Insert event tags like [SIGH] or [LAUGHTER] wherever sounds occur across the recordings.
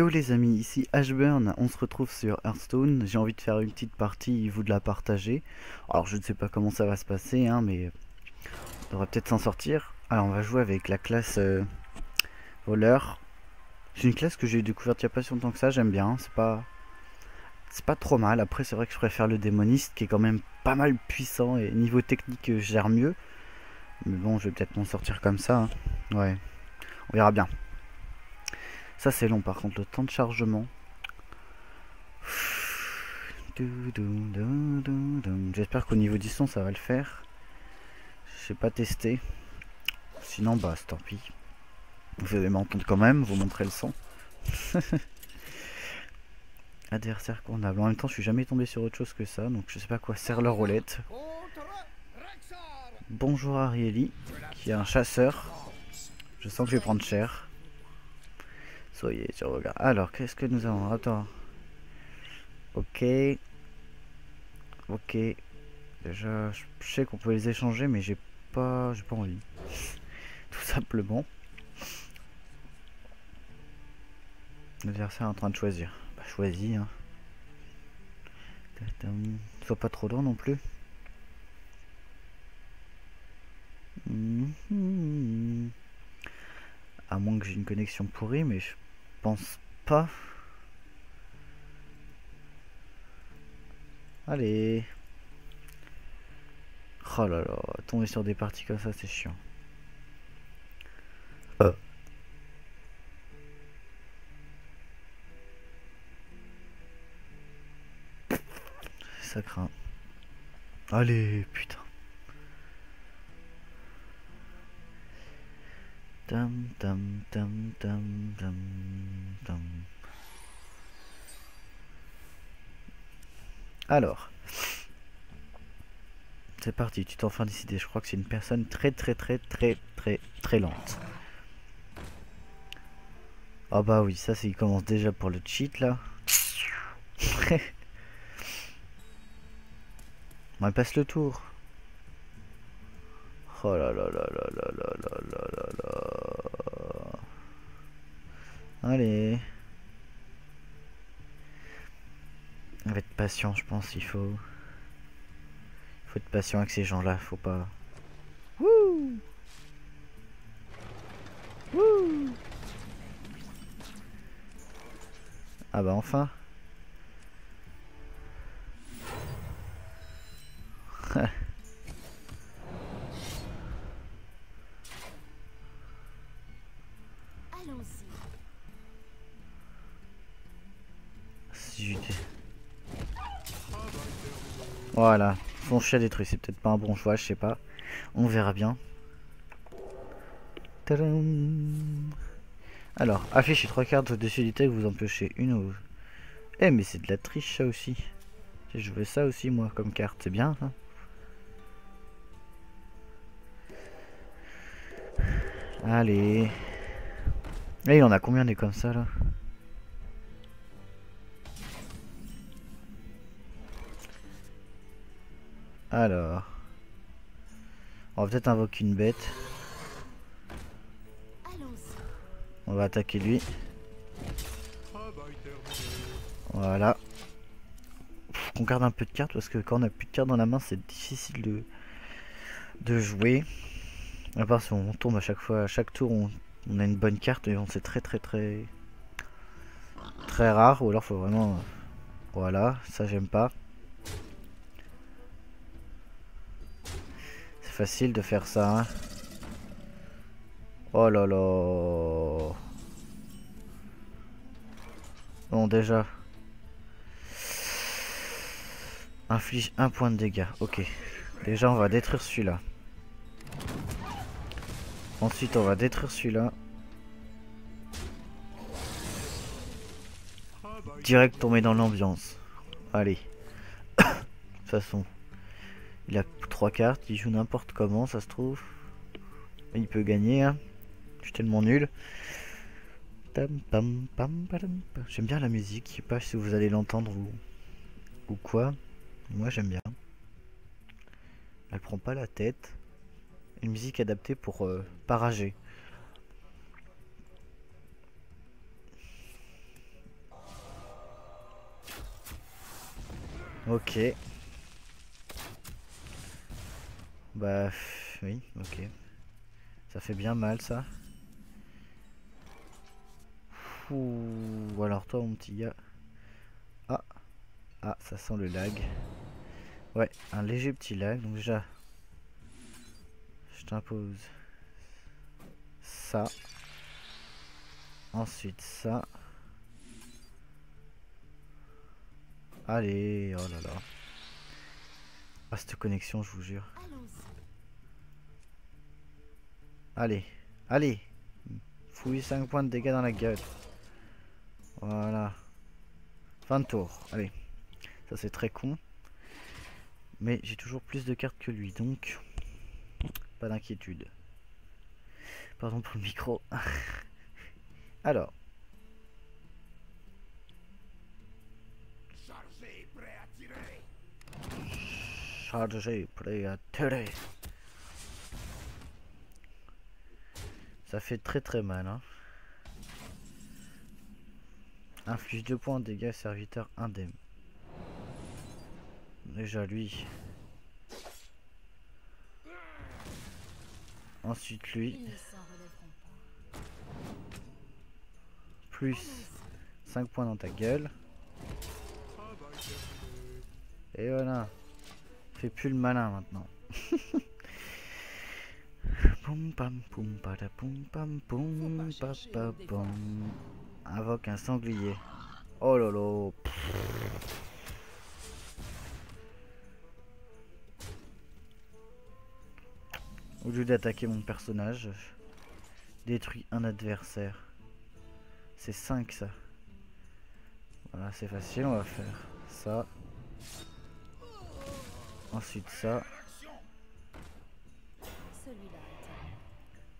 Yo les amis, ici Ashburn, on se retrouve sur Hearthstone, j'ai envie de faire une petite partie, vous de la partager. Alors je ne sais pas comment ça va se passer, hein, mais on devrait peut-être s'en sortir. Alors on va jouer avec la classe euh, voleur. C'est une classe que j'ai découverte il n'y a pas si longtemps que ça, j'aime bien, c'est pas... Pas trop mal, après c'est vrai que je préfère le démoniste qui est quand même pas mal puissant et niveau technique je gère mieux. Mais bon, je vais peut-être m'en sortir comme ça, hein. ouais, on verra bien. Ça c'est long par contre, le temps de chargement. J'espère qu'au niveau du son ça va le faire. Je sais pas tester. Sinon bah tant pis. Vous allez m'entendre quand même, vous montrer le son. [LAUGHS] Adversaire condamnable. En même temps je suis jamais tombé sur autre chose que ça, donc je sais pas quoi sert leur roulette. Bonjour Arieli, qui est un chasseur. Je sens que je vais prendre cher. Soyez. Alors, qu'est-ce que nous avons? Attends. Ok. Ok. Déjà, je sais qu'on peut les échanger, mais j'ai pas, j'ai pas envie. [LAUGHS] Tout simplement. L'adversaire est en train de choisir. Bah, choisis. Hein. Sois pas trop loin non plus. Mhm. À moins que j'ai une connexion pourrie, mais je pense pas. Allez. Oh là là, tomber sur des parties comme ça, c'est chiant. Euh. Ça craint. Allez, putain. Alors, c'est parti, tu t'en enfin décidé. Je crois que c'est une personne très très très très très très lente. Ah bah oui, ça c'est il commence déjà pour le cheat là. [LAUGHS] On passe le tour. Oh là là là là là là là là là là. Allez. Avec patient, je pense, il faut. Faut être patient avec ces gens-là, faut pas. Wouh Wouh Ah bah enfin [LAUGHS] Voilà, son chien détruit, c'est peut-être pas un bon choix, je sais pas. On verra bien. Alors, affichez trois cartes au-dessus du texte, vous en pêchez une ou... Eh mais c'est de la triche ça aussi. Je veux ça aussi moi comme carte, c'est bien ça. Allez. Et il en a combien des comme ça là? Alors. On va peut-être invoquer une bête. On va attaquer lui. Voilà. Faut qu'on garde un peu de cartes parce que quand on a plus de cartes dans la main, c'est difficile de, de jouer. À part si on tombe à chaque fois, à chaque tour, on, on a une bonne carte et on c'est très très très très rare. Ou alors faut vraiment, voilà, ça j'aime pas. Facile de faire ça. Hein. Oh là là. Bon déjà. Inflige un point de dégâts. Ok. Déjà on va détruire celui-là. Ensuite on va détruire celui-là. Direct tomber dans l'ambiance. Allez. [COUGHS] de toute façon. Il a trois cartes, il joue n'importe comment, ça se trouve. Il peut gagner, hein. Je suis tellement nul. J'aime bien la musique, je sais pas si vous allez l'entendre ou... quoi. Moi j'aime bien. Elle prend pas la tête. Une musique adaptée pour euh, parager. Ok. Bah oui, ok. Ça fait bien mal ça. Ouh, alors toi mon petit gars. Ah. Ah, ça sent le lag. Ouais, un léger petit lag. Donc déjà, je t'impose ça. Ensuite ça. Allez, oh là là. Ah, cette connexion, je vous jure. Allez, allez. Fouille 5 points de dégâts dans la gueule. Voilà. Fin de tour. Allez. Ça, c'est très con. Mais j'ai toujours plus de cartes que lui, donc... Pas d'inquiétude. Pardon pour le micro. [LAUGHS] Alors. Chargé, prêt à tirer. Ça fait très très mal. Hein. Inflige 2 points de dégâts serviteur indemne. Déjà lui. Ensuite lui. Plus 5 points dans ta gueule. Et voilà. Fais plus le malin maintenant. [LAUGHS] pam pam Invoque un sanglier. Oh lolo. Au lieu d'attaquer mon personnage, détruis un adversaire. C'est 5 ça. Voilà, c'est facile, on va faire ça. Ensuite ça.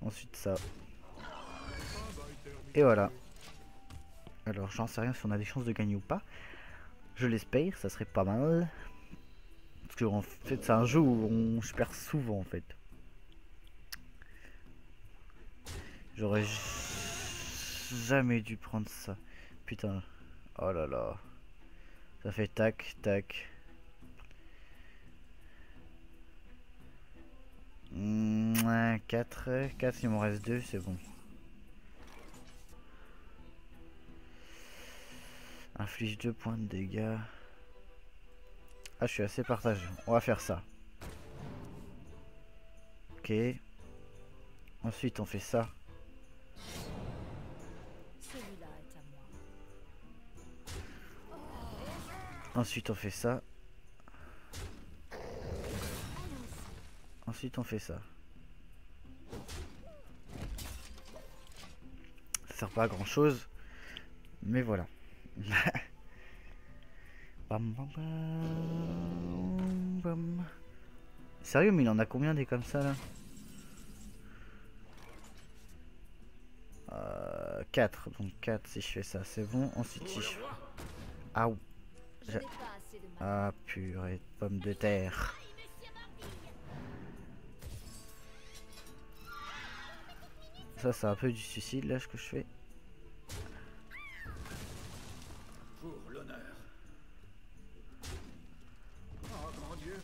Ensuite ça. Et voilà. Alors j'en sais rien si on a des chances de gagner ou pas. Je l'espère, ça serait pas mal. Parce que fait c'est un jeu où on, je perds souvent en fait. J'aurais jamais dû prendre ça. Putain. Oh là là. Ça fait tac, tac. 4, 4, il m'en reste 2, c'est bon. Inflige 2 points de dégâts. Ah, je suis assez partagé. On va faire ça. Ok. Ensuite, on fait ça. Ensuite, on fait ça. Ensuite, on fait ça. Sert pas à grand chose. Mais voilà. [LAUGHS] Sérieux, mais il en a combien des comme ça là? Euh, 4. Donc 4 si je fais ça, c'est bon. Ensuite, si je. Ah, ah purée, pomme de terre. Ça, c'est un peu du suicide là ce que je fais.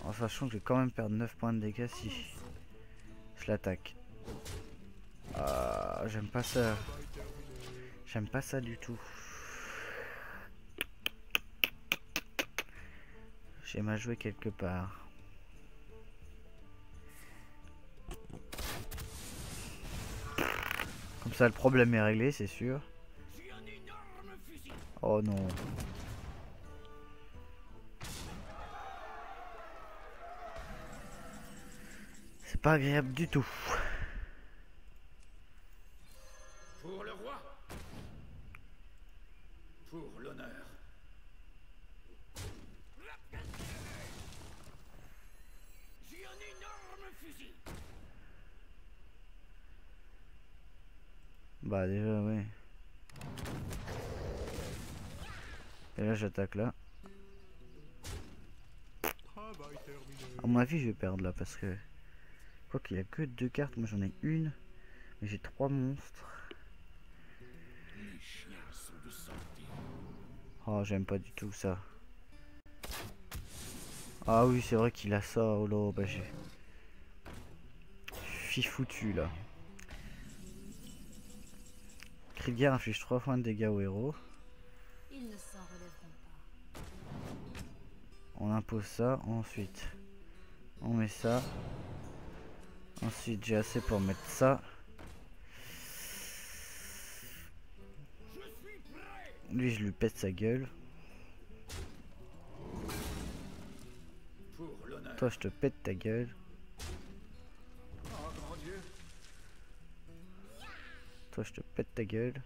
En sachant que je vais quand même perdre 9 points de dégâts si je l'attaque. Ah, j'aime pas ça. J'aime pas ça du tout. J'aime à jouer quelque part. Ça, le problème est réglé, c'est sûr. Oh non. C'est pas agréable du tout. Pour le roi. Pour l'honneur. J'ai un énorme fusil. Bah déjà oui. Et là j'attaque là. À mon avis je vais perdre là parce que... Quoi qu'il a que deux cartes, moi j'en ai une. Mais j'ai trois monstres. Oh j'aime pas du tout ça. Ah oui, c'est vrai qu'il a ça. Oh là, bah j'ai... Je foutu là. Cri de guerre inflige 3 points de dégâts au héros. Ils ne s'en relèveront pas. On impose ça. Ensuite, on met ça. Ensuite, j'ai assez pour mettre ça. Lui, je lui pète sa gueule. Toi, je te pète ta gueule. Toi, je te pète ta gueule.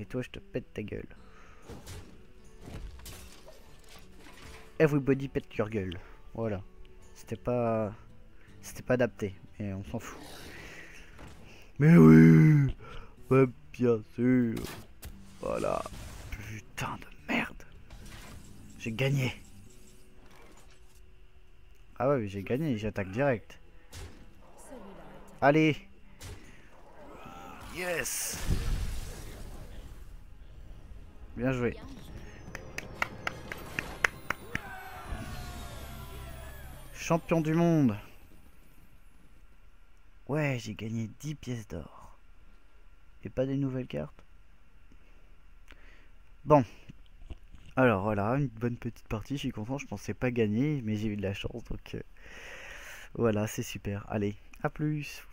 Et toi, je te pète ta gueule. Everybody pète your gueule. Voilà. C'était pas... C'était pas adapté, mais on s'en fout. Mais oui bien sûr Voilà. Putain de merde J'ai gagné Ah ouais, mais j'ai gagné, j'attaque direct. Allez Yes Bien joué. bien joué. Champion du monde Ouais, j'ai gagné 10 pièces d'or. Et pas des nouvelles cartes Bon. Alors voilà, une bonne petite partie, je suis content, je pensais pas gagner, mais j'ai eu de la chance, donc... euh, voilà, c'est super. Allez, à plus